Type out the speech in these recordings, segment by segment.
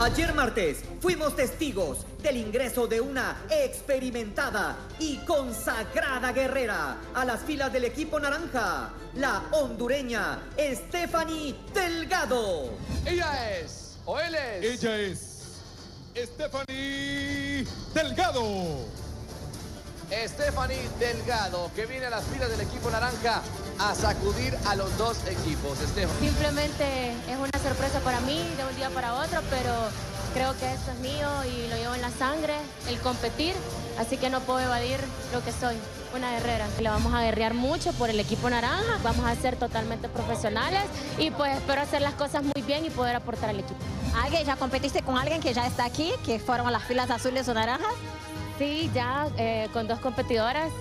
Ayer martes fuimos testigos del ingreso de una experimentada y consagrada guerrera a las filas del equipo naranja, la hondureña Stephanie Delgado. Ella es, o él es. Ella es Stephanie Delgado. Stephanie Delgado, que viene a las filas del equipo naranja a sacudir a los dos equipos. Simplemente es una sorpresa para mí de un día para otro, pero creo que esto es mío y lo llevo en la sangre, el competir, así que no puedo evadir lo que soy, una guerrera. Le vamos a guerrear mucho por el equipo naranja, vamos a ser totalmente profesionales y pues espero hacer las cosas muy bien y poder aportar al equipo. ¿Alguien ya competiste con alguien que ya está aquí, que fueron a las filas azules o naranjas? Sí, ya eh, con dos competidoras,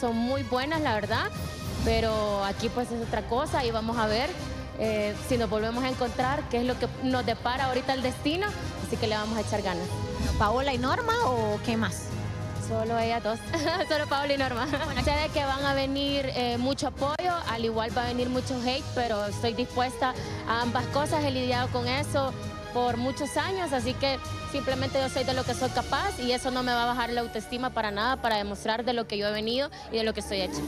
son muy buenas la verdad, pero aquí pues es otra cosa y vamos a ver eh, si nos volvemos a encontrar, qué es lo que nos depara ahorita el destino, así que le vamos a echar ganas. ¿Paola y Norma o qué más? Solo ellas dos, solo Paola y Norma. sé de que van a venir eh, mucho apoyo, al igual va a venir mucho hate, pero estoy dispuesta a ambas cosas, he lidiado con eso por muchos años, así que simplemente yo soy de lo que soy capaz y eso no me va a bajar la autoestima para nada, para demostrar de lo que yo he venido y de lo que estoy hecho.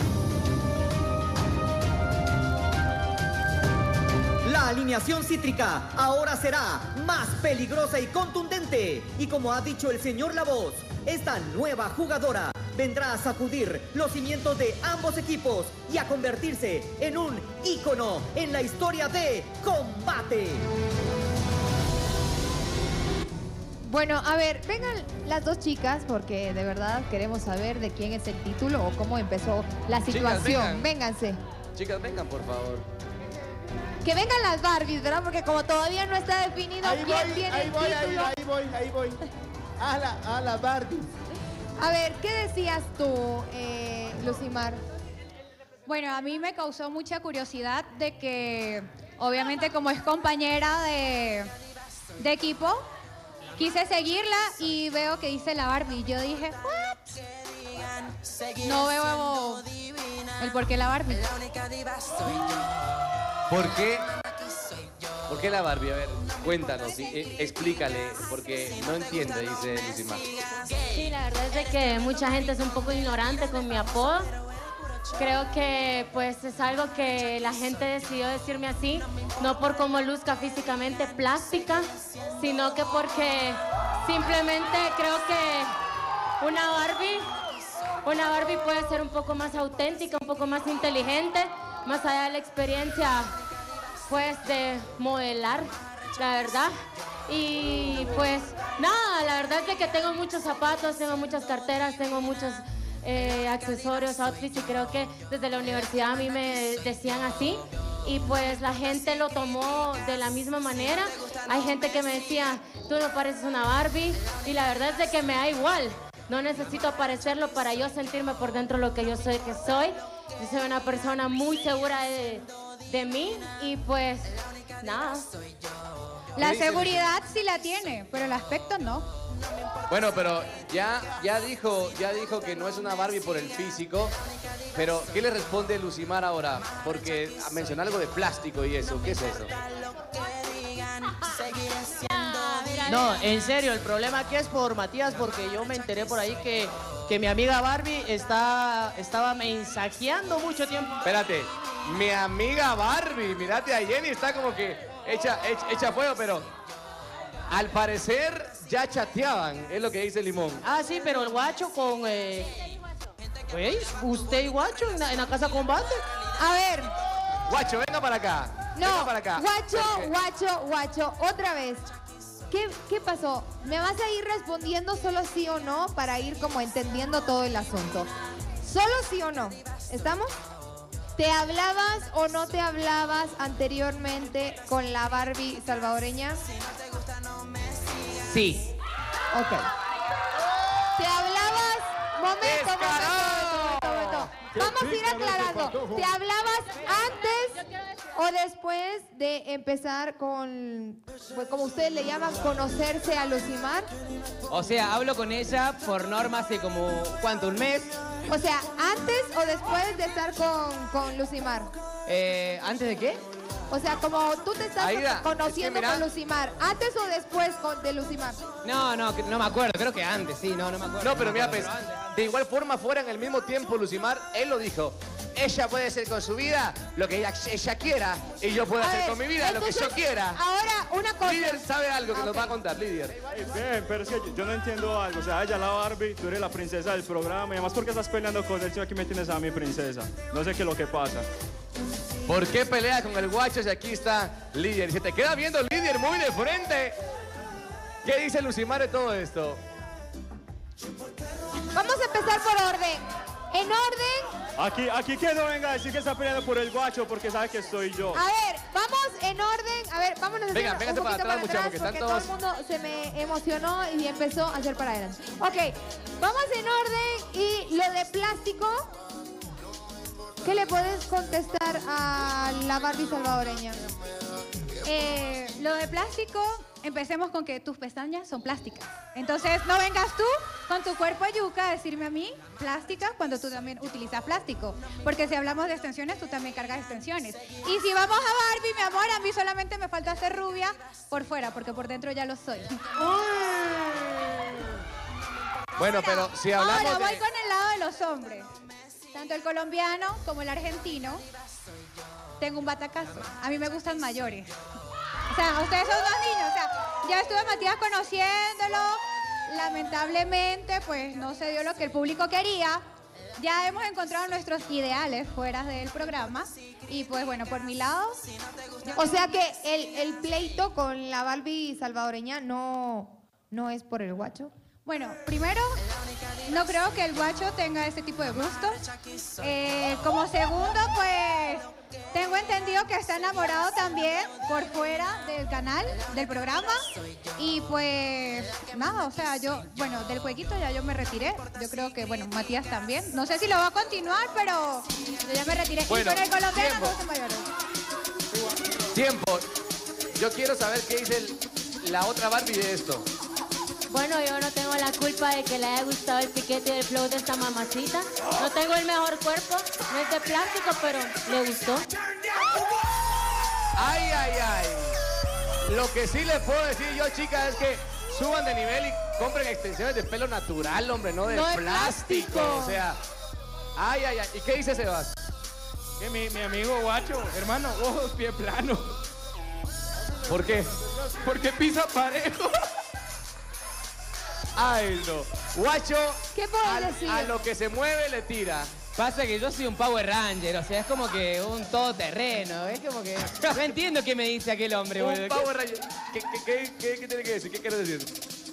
La alineación cítrica ahora será más peligrosa y contundente. Y como ha dicho el señor La Voz, esta nueva jugadora vendrá a sacudir los cimientos de ambos equipos y a convertirse en un ícono en la historia de combate. Bueno, a ver, vengan las dos chicas porque de verdad queremos saber de quién es el título o cómo empezó la Chicas, situación. vengan. Vénganse. Chicas, vengan por favor. Que vengan las Barbies, ¿verdad? Porque como todavía no está definido Ahí quién voy, tiene ahí el voy, ahí, título. ahí voy, ahí voy. A la, a la Barbie. A ver, ¿qué decías tú, eh, Lucimar? Bueno, a mí me causó mucha curiosidad de que, obviamente, como es compañera de, de equipo, quise seguirla y veo que dice la Barbie. Yo dije, ¿what? No veo el por qué la Barbie. ¿Por qué? ¿Por qué la Barbie? A ver, cuéntanos, eh, explícale, porque no entiende, dice Lucimar. Sí, la verdad es de que mucha gente es un poco ignorante con mi apodo. Creo que pues es algo que la gente decidió decirme así, no por cómo luzca físicamente plástica, sino que porque simplemente creo que una Barbie, una Barbie puede ser un poco más auténtica, un poco más inteligente, más allá de la experiencia pues de modelar, la verdad. Y pues nada, la verdad es que tengo muchos zapatos, tengo muchas carteras, tengo muchos eh, accesorios, outfits y creo que desde la universidad a mí me decían así. Y pues la gente lo tomó de la misma manera. Hay gente que me decía, tú no pareces una Barbie. Y la verdad es de que me da igual. No necesito parecerlo para yo sentirme por dentro lo que yo soy que soy. Yo soy una persona muy segura de, de mí y pues nada. La seguridad sí la tiene, pero el aspecto no. Bueno, pero ya, ya, dijo, ya dijo que no es una Barbie por el físico, pero ¿qué le responde Lucimar ahora? Porque mencionó algo de plástico y eso, ¿qué es eso? No, en serio, el problema aquí es por Matías, porque yo me enteré por ahí que, que mi amiga Barbie está, estaba mensajeando mucho tiempo. Espérate, mi amiga Barbie, mirate a Jenny, está como que echa, echa, echa fuego, pero al parecer ya chateaban, es lo que dice Limón. Ah, sí, pero el guacho con... Eh, pues, usted y guacho en la, en la casa combate. A ver, Guacho, venga para acá. venga no, para acá. guacho, guacho, guacho, otra vez. ¿Qué, ¿Qué pasó? ¿Me vas a ir respondiendo solo sí o no para ir como entendiendo todo el asunto? Solo sí o no. ¿Estamos? ¿Te hablabas o no te hablabas anteriormente con la Barbie salvadoreña? Sí. Ok. ¿Te hablabas? Momento, momento, momento, momento. Vamos a ir aclarando. ¿Te hablabas antes o después de empezar con, pues, como ustedes le llaman, conocerse a Lucimar? O sea, hablo con ella por norma hace como, ¿cuánto? ¿Un mes? O sea, antes o después de estar con, con Lucimar. Eh, ¿Antes de qué? O sea, como tú te estás Aida, conociendo es que mira- con Lucimar, ¿antes o después con, de Lucimar? No, no, no me acuerdo, creo que antes, sí, no, no me acuerdo. No, pero mira, me pues, de igual forma fueran al mismo tiempo Lucimar, él lo dijo. Ella puede hacer con su vida lo que ella, ella quiera y yo puedo A hacer ver, con mi vida lo que yo quiera. Ahora, una cosa. Líder sabe algo que Ah, nos ok. va a contar, Líder. Bien, pero es que yo, yo no entiendo algo. O sea, ella la Barbie, tú eres la princesa del programa. Y además, ¿por qué estás peleando con él si aquí me tienes a mi princesa? No sé qué es lo que pasa. ¿Por qué pelea con el guacho si aquí está Líder? Se te queda viendo Líder muy de frente. ¿Qué dice Lucimar de todo esto? Vamos a empezar por orden. En orden, Aquí, aquí que no venga a decir que está peleando por el guacho porque sabe que soy yo. a ver, vamos en orden. A ver, vámonos a Venga, véngase un para poquito atrás, muchachos, porque porque están todo el mundo se me emocionó y empezó a hacer para adelante. Ok, vamos en orden y lo de plástico. ¿Qué le puedes contestar a la Barbie salvadoreña? Eh, lo de plástico, empecemos con que tus pestañas son plásticas. Entonces, no vengas tú con tu cuerpo yuca a decirme a mí plástica cuando tú también utilizas plástico. Porque si hablamos de extensiones, tú también cargas extensiones. Y si vamos a Barbie, mi amor, a mí solamente me falta ser rubia por fuera, porque por dentro ya lo soy. Bueno, pero si hablamos Ahora voy de... con el lado de los hombres. Tanto el colombiano como el argentino. Tengo un batacazo. A mí me gustan mayores. Sea, ustedes son dos niños. O sea, ya estuve Matías conociéndolo. Lamentablemente, pues no se dio lo que el público quería. Ya hemos encontrado nuestros ideales fuera del programa. Y pues bueno, por mi lado, O sea que el, pleito con la Barbie salvadoreña no, no es por el guacho. Bueno, primero, no creo que el guacho tenga ese tipo de gusto. Eh, como segundo, pues entendido que está enamorado también por fuera del canal, del programa. Y pues nada, o sea, yo, bueno, del jueguito ya yo me retiré. Yo creo que, bueno, Matías también. No sé si lo va a continuar, pero yo ya me retiré. Bueno, y con el colombiano tiempo. mayores. Yo quiero saber qué dice el- la otra Barbie de esto. Bueno, yo no tengo la culpa de que le haya gustado el piquete y el flow de esta mamacita. No tengo el mejor cuerpo, no es de plástico, pero le gustó. Ay, ay, ay. Lo que sí les puedo decir yo, chicas, es que suban de nivel y compren extensiones de pelo natural, hombre, no de No de plástico. plástico. O sea, ay, ay, ay. ¿Y qué dice Sebas? Que mi, mi amigo guacho, hermano, ojos, pie plano. ¿Por qué? Porque pisa parejo. Ay, no. Guacho, ¿Qué puedo a, decir? a lo que se mueve le tira. Pasa que yo soy un Power Ranger, o sea, es como que un todoterreno, es como que... No entiendo qué me dice aquel hombre, Un boludo. Power Ranger. ¿Qué, qué, qué, qué- qué tiene que decir? ¿Qué quiere decir?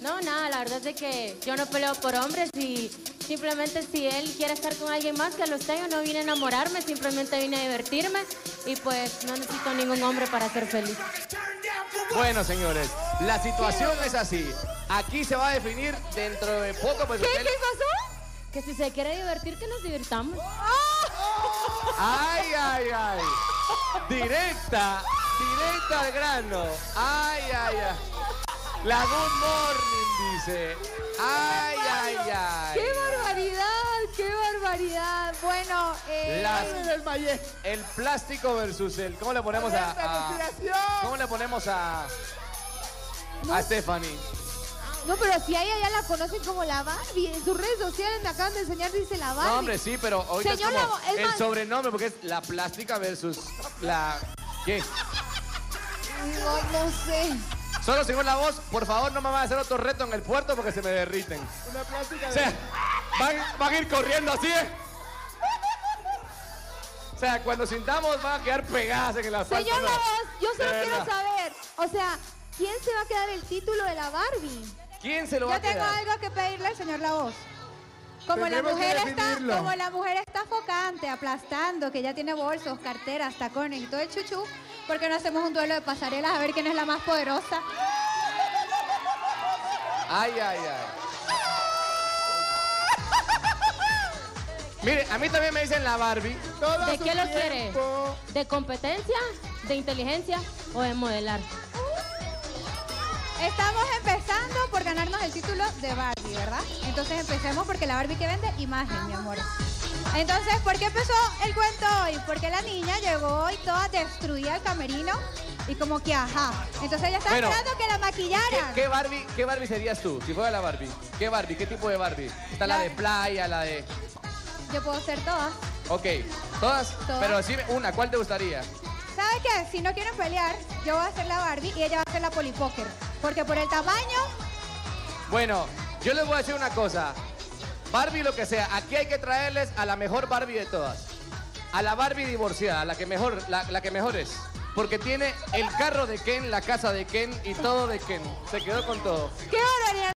No, nada, la verdad es de que yo no peleo por hombres y simplemente si él quiere estar con alguien más que lo esté, yo no vine a enamorarme, simplemente vine a divertirme y pues no necesito ningún hombre para ser feliz. Bueno, señores, la situación es así. Aquí se va a definir dentro de poco, pues ¿Qué? usted- ¿Qué pasó? Que si se quiere divertir, que nos divirtamos. Ay, ay, ay. Directa, directa al grano. Ay, ay, ay. La Good Morning dice. Ay, ay, ay. ¡Qué barbaridad! ¡Qué barbaridad! Bueno, eh, Las- el plástico versus el. ¿Cómo le ponemos a. a- ¿Cómo le ponemos a. A Stephanie? No, pero si a ella ya la conocen como la Barbie. En sus redes sociales me acaban de enseñar, dice la Barbie. No, hombre, sí, pero ahorita Señor es como Lavo, es el más- sobrenombre porque es la plástica versus la. ¿Qué? No, no sé. Solo señor La Voz, por favor, no me van a hacer otro reto en el puerto porque se me derriten. Una plástica O de... sea, van, van a ir corriendo así, ¿eh? O sea, cuando sintamos van a quedar pegadas en el asfalto. Señor no. La Voz, yo solo De quiero verdad. saber, o sea, ¿quién se va a quedar el título de la Barbie? ¿Quién se lo va Yo a tengo quedar? algo que pedirle al señor La Voz. Como la, Tendremos que mujer está, definirlo. como la mujer está focante, aplastando, que ya tiene bolsos, carteras, tacones y todo el chuchú, ¿por qué no hacemos un duelo de pasarelas a ver quién es la más poderosa? Ay, ay, ay. Mire, a mí también me dicen la Barbie. Todo ¿De su qué lo quiere? tiempo. ¿De competencia, de inteligencia o de modelar? Estamos empezando por ganarnos el título de Barbie, ¿verdad? Entonces empecemos porque la Barbie que vende, imagen, mi amor. Entonces, ¿por qué empezó el cuento hoy? Porque la niña llegó y toda destruida al camerino y como que, ajá. Entonces ella estaba Bueno, esperando que la ¿Qué, maquillaran. qué Barbie, ¿Qué Barbie serías tú? Si fuera la Barbie. ¿Qué Barbie? ¿Qué tipo de Barbie? Está la, La- de playa, la de... Yo puedo ser todas. Ok, ¿todas? Todas. Pero decime una, ¿cuál te gustaría? ¿Sabe qué? Si no quieren pelear, yo voy a ser la Barbie y ella va a ser la Polipóker. Porque por el tamaño, Bueno, yo les voy a decir una cosa. Barbie lo que sea, aquí hay que traerles a la mejor Barbie de todas. A la Barbie divorciada, la que mejor, la, la que mejor es. Porque tiene el carro de Ken, la casa de Ken y todo de Ken. Se quedó con todo. ¿qué